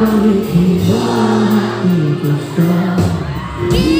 밤을 기다리고 있어.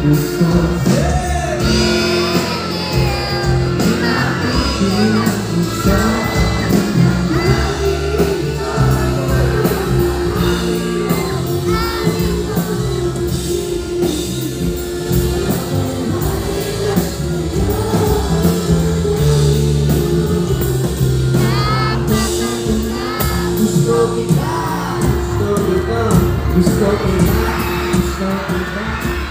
aking puso. Gusto kita, gusto kita,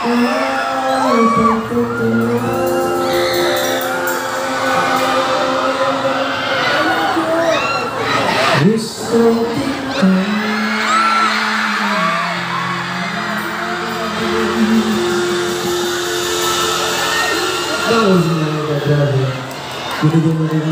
Gusto kita That was my God, grabe. Binigyan mo rin